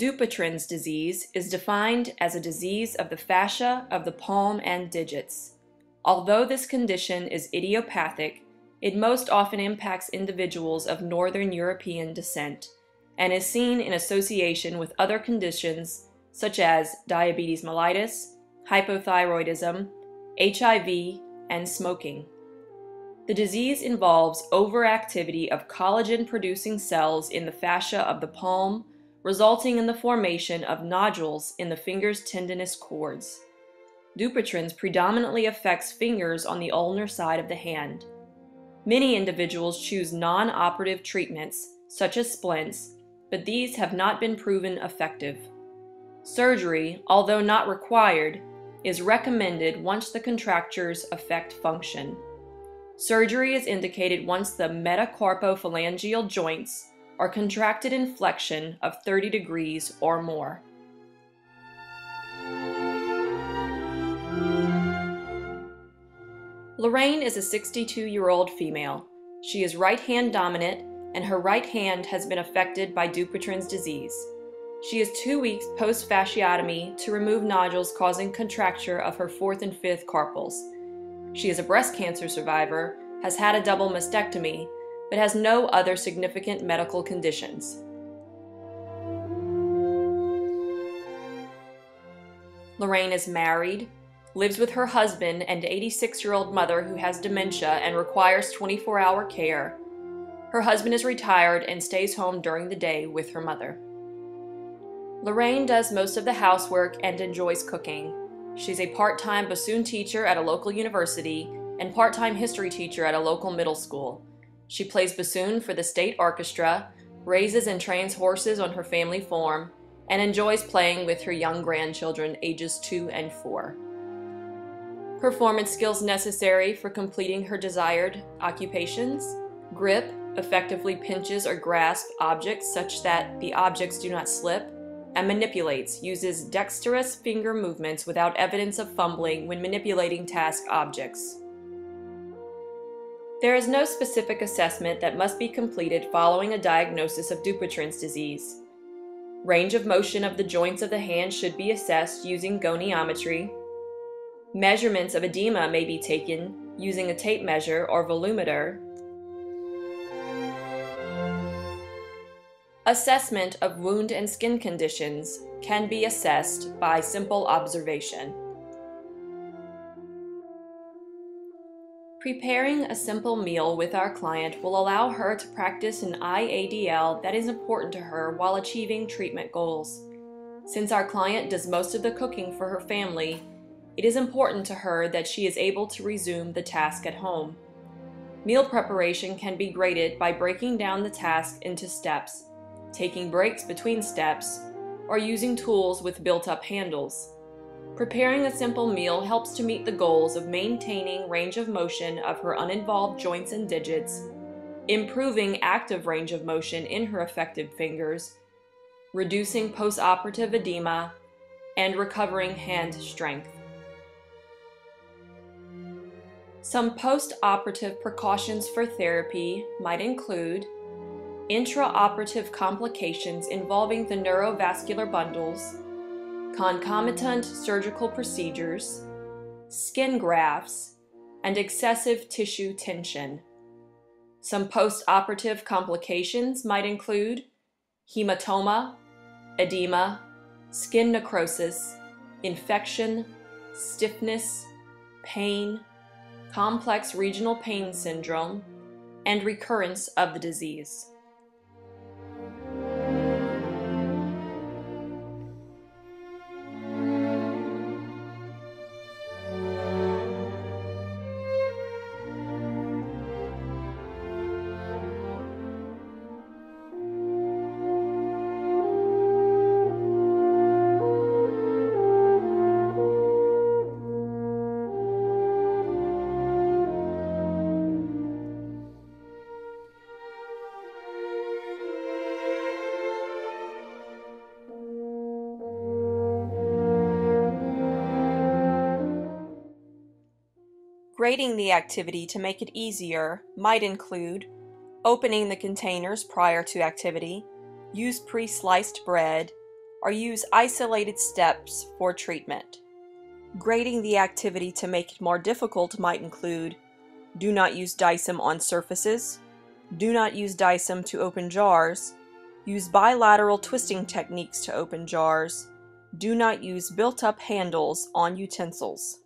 Dupuytren's disease is defined as a disease of the fascia of the palm and digits. Although this condition is idiopathic, it most often impacts individuals of Northern European descent and is seen in association with other conditions such as diabetes mellitus, hypothyroidism, HIV, and smoking. The disease involves overactivity of collagen-producing cells in the fascia of the palm, resulting in the formation of nodules in the finger's tendinous cords. Dupuytren's predominantly affects fingers on the ulnar side of the hand. Many individuals choose non-operative treatments, such as splints, but these have not been proven effective. Surgery, although not required, is recommended once the contractures affect function. Surgery is indicated once the metacarpophalangeal joints are contracted in flexion of 30 degrees or more. Lorraine is a 62-year-old female. She is right-hand dominant and her right hand has been affected by Dupuytren's disease. She is two weeks post-fasciotomy to remove nodules causing contracture of her fourth and fifth carpals. She is a breast cancer survivor, has had a double mastectomy, but has no other significant medical conditions. Lorraine is married, lives with her husband and 86-year-old mother who has dementia and requires 24-hour care. Her husband is retired and stays home during the day with her mother. Lorraine does most of the housework and enjoys cooking. She's a part-time bassoon teacher at a local university and part-time history teacher at a local middle school. She plays bassoon for the state orchestra, raises and trains horses on her family farm, and enjoys playing with her young grandchildren ages 2 and 4. Performance skills necessary for completing her desired occupations grip, effectively pinches or grasps objects such that the objects do not slip, and manipulates, uses dexterous finger movements without evidence of fumbling when manipulating task objects. There is no specific assessment that must be completed following a diagnosis of Dupuytren's disease. Range of motion of the joints of the hand should be assessed using goniometry. Measurements of edema may be taken using a tape measure or volumeter. Assessment of wound and skin conditions can be assessed by simple observation. Preparing a simple meal with our client will allow her to practice an IADL that is important to her while achieving treatment goals. Since our client does most of the cooking for her family, it is important to her that she is able to resume the task at home. Meal preparation can be graded by breaking down the task into steps, taking breaks between steps, or using tools with built-up handles. Preparing a simple meal helps to meet the goals of maintaining range of motion of her uninvolved joints and digits, improving active range of motion in her affected fingers, reducing postoperative edema, and recovering hand strength. Some postoperative precautions for therapy might include intraoperative complications involving the neurovascular bundles, concomitant surgical procedures, skin grafts, and excessive tissue tension. Some postoperative complications might include hematoma, edema, skin necrosis, infection, stiffness, pain, complex regional pain syndrome, and recurrence of the disease. Grading the activity to make it easier might include opening the containers prior to activity, use pre-sliced bread, or use isolated steps for treatment. Grading the activity to make it more difficult might include do not use Dycem on surfaces, do not use Dycem to open jars, use bilateral twisting techniques to open jars, do not use built-up handles on utensils.